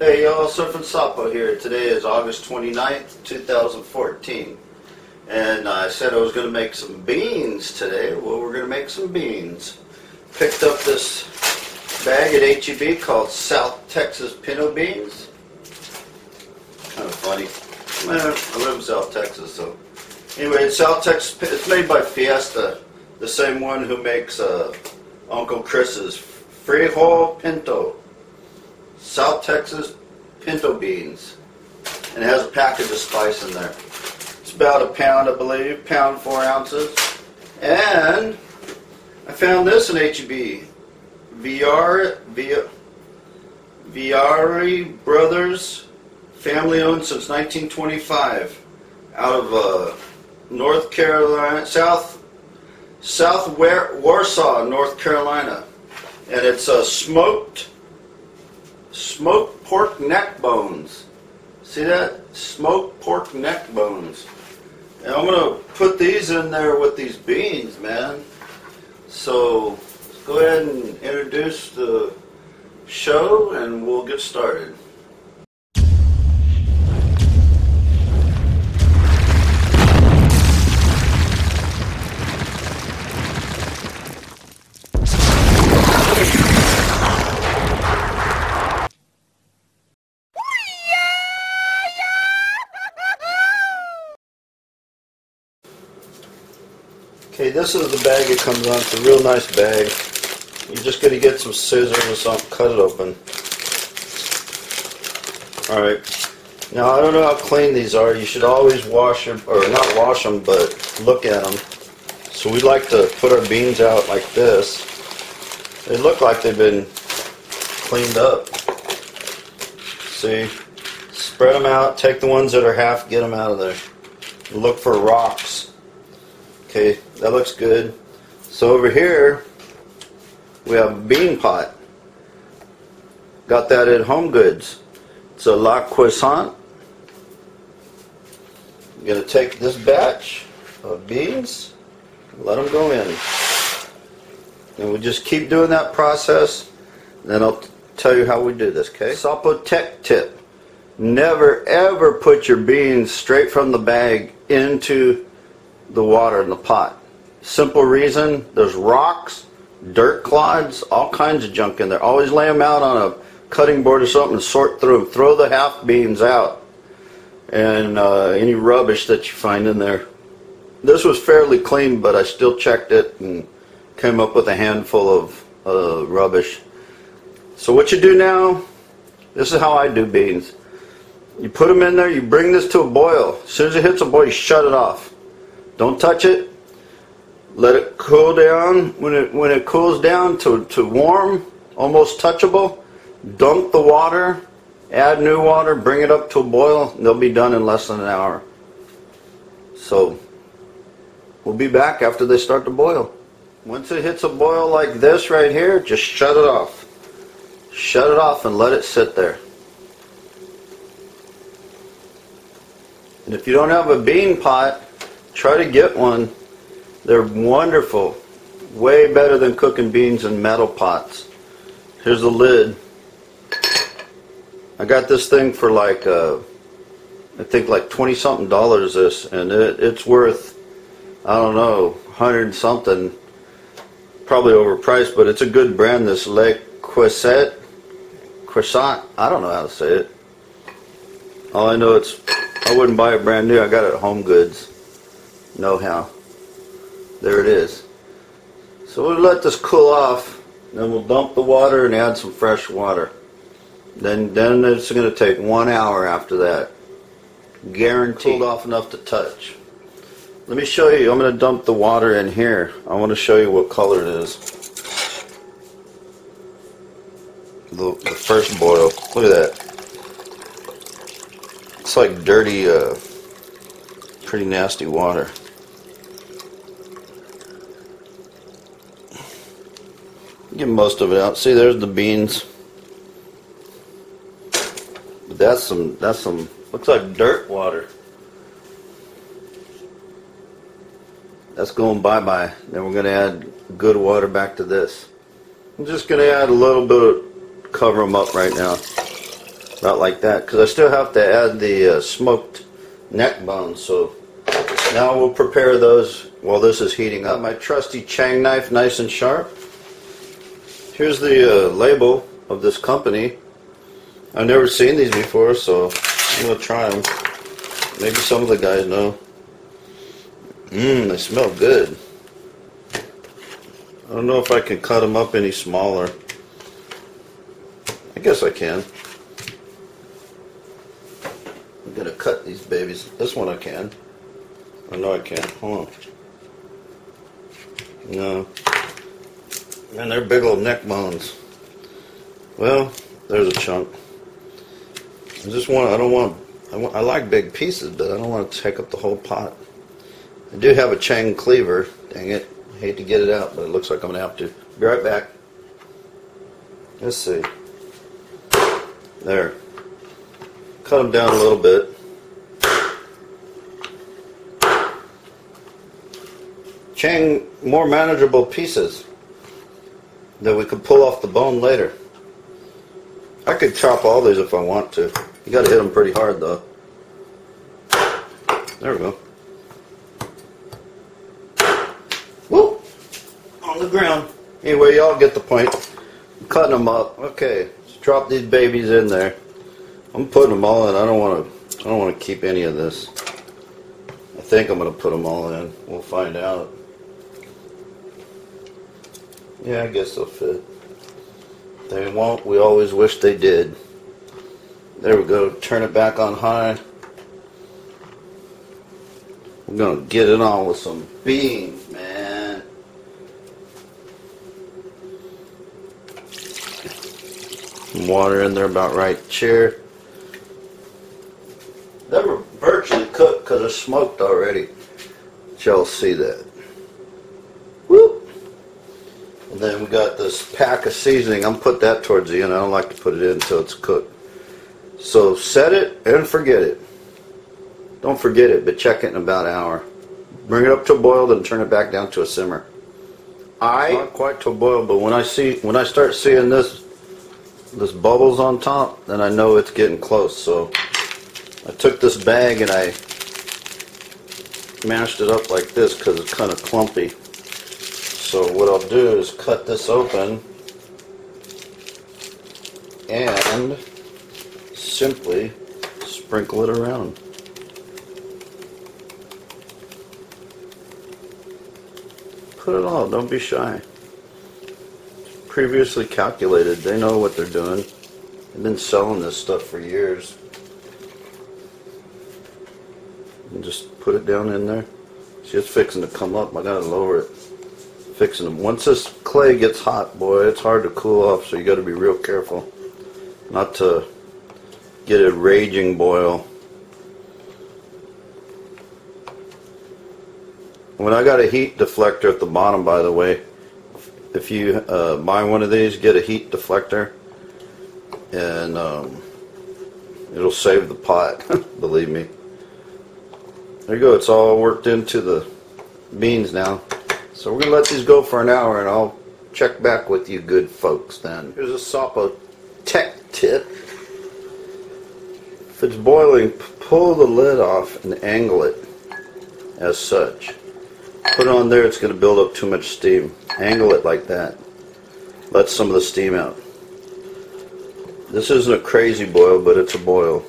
Hey y'all, Surfing Sapo here. Today is August 29th, 2014. And I said I was going to make some beans today. Well, we're going to make some beans. Picked up this bag at HEB called South Texas Pinto Beans. Kind of funny. I live in South Texas, so. Anyway, it's South Texas, it's made by Fiesta, the same one who makes uh, Uncle Chris's Frijol Pinto. South Texas pinto beans. And it has a package of spice in there. It's about a pound, I believe, pound four ounces. And I found this in HEB. VR, Villari Brothers, family owned since 1925, out of uh, North Carolina, South, South Warsaw, North Carolina. And it's a smoked smoked pork neck bones. See that? Smoked pork neck bones. And I'm going to put these in there with these beans, man. So let's go ahead and introduce the show and we'll get started. Okay, this is the bag it comes on. It's a real nice bag. You're just going to get some scissors or something, cut it open. Alright. Now, I don't know how clean these are. You should always wash them, or not wash them, but look at them. So we like to put our beans out like this. They look like they've been cleaned up. See? Spread them out. Take the ones that are half, get them out of there. Look for rocks. Okay, that looks good. So over here, we have a bean pot. Got that at Home Goods. It's a La Croissant. I'm going to take this batch of beans, let them go in. And we just keep doing that process. Then I'll tell you how we do this, okay? Sapo tech tip. Never ever put your beans straight from the bag into the water in the pot. Simple reason, there's rocks, dirt clods, all kinds of junk in there. Always lay them out on a cutting board or something and sort through them. Throw the half beans out and uh, any rubbish that you find in there. This was fairly clean, but I still checked it and came up with a handful of uh, rubbish. So what you do now, this is how I do beans. You put them in there, you bring this to a boil. As soon as it hits a boil, you shut it off. Don't touch it. Let it cool down. When it when it cools down to, to warm, almost touchable, dump the water, add new water, bring it up to a boil, they'll be done in less than an hour. So we'll be back after they start to boil. Once it hits a boil like this right here, just shut it off. Shut it off and let it sit there. And if you don't have a bean pot, Try to get one. They're wonderful. Way better than cooking beans in metal pots. Here's the lid. I got this thing for like, uh, I think like 20 something dollars this, and it, it's worth, I don't know, 100 something. Probably overpriced, but it's a good brand, this Le Croissant. Croissant, I don't know how to say it. All I know it's, I wouldn't buy it brand new, I got it at Home Goods know how. There it is. So we'll let this cool off, then we'll dump the water and add some fresh water. Then, then it's going to take one hour after that. Guaranteed. Cooled off enough to touch. Let me show you. I'm going to dump the water in here. I want to show you what color it is. The, the first boil. Look at that. It's like dirty, uh, pretty nasty water. Get most of it out. See, there's the beans. But that's some, that's some, looks like dirt water. That's going bye-bye. Then we're going to add good water back to this. I'm just going to add a little bit of, cover them up right now. About like that, because I still have to add the uh, smoked neck bones. So now we'll prepare those while this is heating up. My trusty Chang knife, nice and sharp. Here's the uh, label of this company. I've never seen these before, so I'm gonna try them. Maybe some of the guys know. Mmm, they smell good. I don't know if I can cut them up any smaller. I guess I can. I'm gonna cut these babies. This one I can. I know I can. Hold on. No. And they're big old neck bones. Well, there's a chunk. I just want, I don't want, I, want, I like big pieces, but I don't want to take up the whole pot. I do have a Chang cleaver. Dang it. I hate to get it out, but it looks like I'm going to have to. Be right back. Let's see. There. Cut them down a little bit. Chang more manageable pieces that we could pull off the bone later. I could chop all these if I want to. You got to hit them pretty hard though. There we go. Whoop! On the ground. Anyway, y'all get the point. I'm cutting them up. Okay, let's drop these babies in there. I'm putting them all in. I don't want to. I don't want to keep any of this. I think I'm going to put them all in. We'll find out. Yeah, I guess they'll fit. They won't. We always wish they did. There we go. Turn it back on high. We're going to get it on with some beans, man. Some water in there about right. Chair. They were virtually cooked because they're smoked already. Y'all see that. Whoop. And then we got this pack of seasoning. I'm put that towards the end. I don't like to put it in until it's cooked. So set it and forget it. Don't forget it, but check it in about an hour. Bring it up to a boil, then turn it back down to a simmer. I not quite to a boil, but when I see when I start seeing this this bubbles on top, then I know it's getting close. So I took this bag and I mashed it up like this because it's kind of clumpy. So what I'll do is cut this open and simply sprinkle it around. Put it all, don't be shy. Previously calculated, they know what they're doing. They've been selling this stuff for years. And just put it down in there. See, it's fixing to come up. I gotta lower it. Fixing them. Once this clay gets hot, boy, it's hard to cool off, so you gotta be real careful not to get a raging boil. When I got a heat deflector at the bottom, by the way, if you uh, buy one of these, get a heat deflector, and um, it'll save the pot, believe me. There you go, it's all worked into the beans now. So we're going to let these go for an hour, and I'll check back with you good folks then. Here's a Sapo tech tip. If it's boiling, pull the lid off and angle it as such. Put it on there, it's going to build up too much steam. Angle it like that. Let some of the steam out. This isn't a crazy boil, but it's a boil.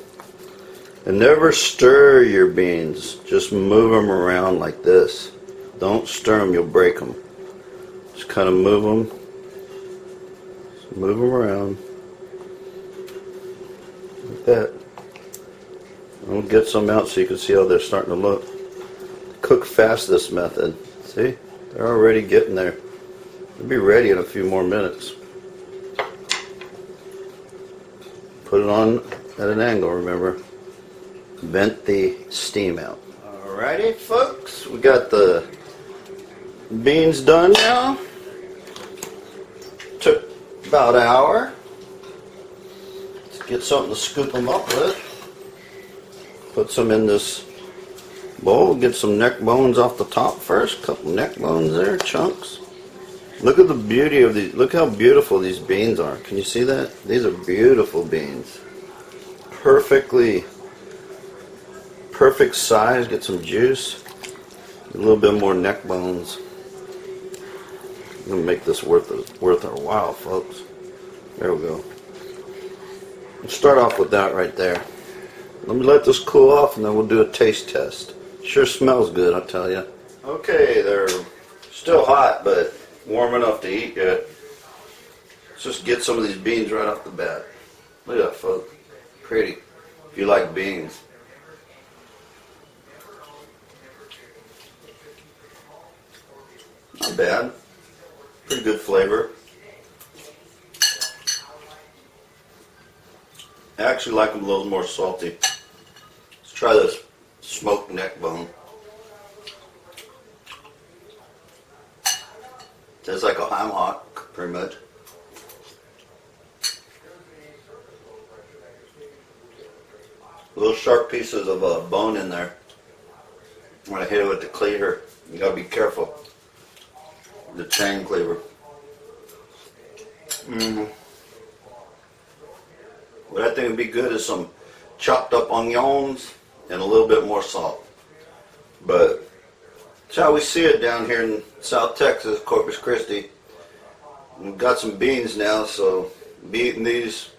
And never stir your beans. Just move them around like this. Don't stir them, you'll break them. Just kind of move them. Just move them around. Like that. I'll get some out so you can see how they're starting to look. Cook fast this method. See? They're already getting there. They'll be ready in a few more minutes. Put it on at an angle, remember. Vent the steam out. Alrighty, folks. We got the beans done now. Took about an hour. Let's get something to scoop them up with. Put some in this bowl. Get some neck bones off the top first. Couple neck bones there, chunks. Look at the beauty of these. Look how beautiful these beans are. Can you see that? These are beautiful beans. perfectly perfect size. Get some juice. A little bit more neck bones. Gonna make this worth worth our while, folks. There we go. Let's start off with that right there. Let me let this cool off and then we'll do a taste test. Sure smells good, I tell you. Okay, they're still hot, but warm enough to eat yet. Let's just get some of these beans right off the bat. Look at that, folks. Pretty. If you like beans. Not bad. Pretty good flavor. I actually like them a little more salty. Let's try this smoked neck bone. Tastes like a ham hock, pretty much. Little sharp pieces of uh, bone in there. When I hit it with the cleaver, you gotta be careful. The chain cleaver. Mm. What I think would be good is some chopped up onions and a little bit more salt. But that's how we see it down here in South Texas, Corpus Christi. We've got some beans now, so be eating these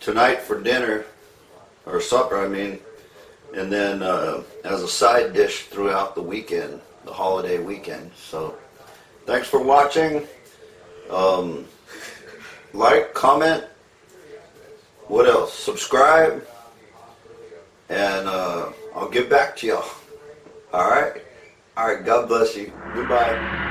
tonight for dinner, or supper, I mean, and then uh, as a side dish throughout the weekend, the holiday weekend. So thanks for watching. Um, like, comment, what else? Subscribe, and uh, I'll get back to y'all. All right? All right, God bless you. Goodbye.